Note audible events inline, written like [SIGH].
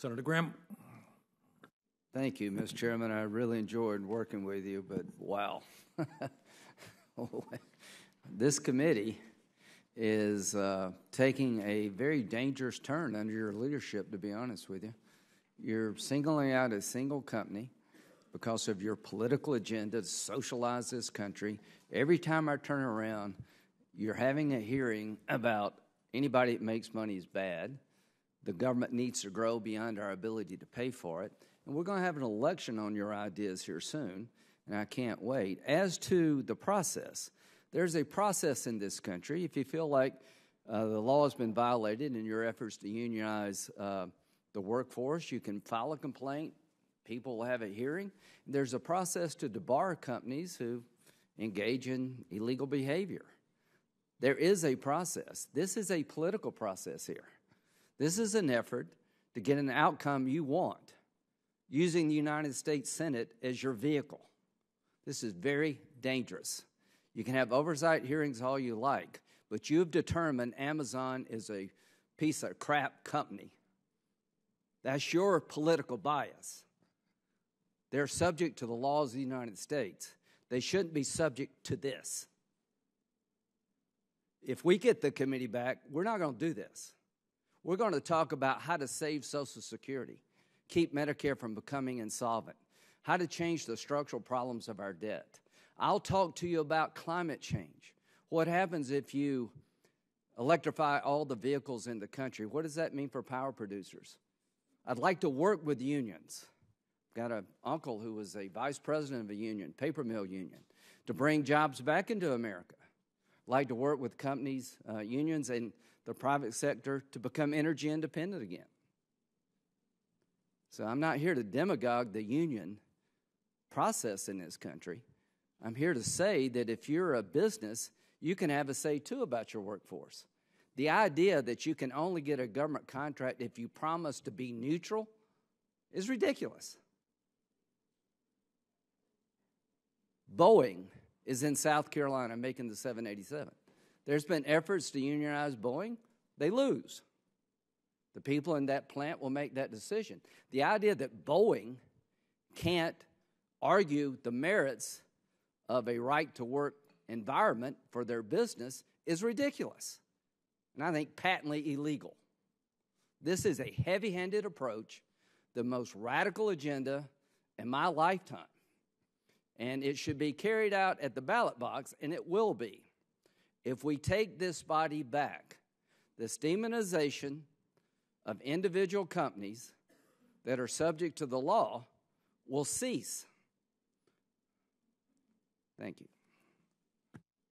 Senator Graham. Thank you, Mr. Chairman. I really enjoyed working with you, but wow. [LAUGHS] this committee is uh, taking a very dangerous turn under your leadership, to be honest with you. You're singling out a single company because of your political agenda to socialize this country. Every time I turn around, you're having a hearing about anybody that makes money is bad. The government needs to grow beyond our ability to pay for it. And we're going to have an election on your ideas here soon, and I can't wait. As to the process, there's a process in this country. If you feel like uh, the law has been violated in your efforts to unionize uh, the workforce, you can file a complaint. People will have a hearing. There's a process to debar companies who engage in illegal behavior. There is a process. This is a political process here. This is an effort to get an outcome you want using the United States Senate as your vehicle. This is very dangerous. You can have oversight hearings all you like, but you've determined Amazon is a piece of crap company. That's your political bias. They're subject to the laws of the United States. They shouldn't be subject to this. If we get the committee back, we're not going to do this. We're going to talk about how to save Social Security, keep Medicare from becoming insolvent, how to change the structural problems of our debt. I'll talk to you about climate change. What happens if you electrify all the vehicles in the country? What does that mean for power producers? I'd like to work with unions. I've got an uncle who was a vice president of a union, paper mill union, to bring jobs back into America. I'd like to work with companies, uh, unions, and the private sector to become energy independent again. So I'm not here to demagogue the union process in this country. I'm here to say that if you're a business, you can have a say too about your workforce. The idea that you can only get a government contract if you promise to be neutral is ridiculous. Boeing is in South Carolina making the 787. There's been efforts to unionize Boeing, they lose. The people in that plant will make that decision. The idea that Boeing can't argue the merits of a right to work environment for their business is ridiculous. And I think patently illegal. This is a heavy handed approach, the most radical agenda in my lifetime. And it should be carried out at the ballot box, and it will be. If we take this body back, this demonization of individual companies that are subject to the law will cease. Thank you.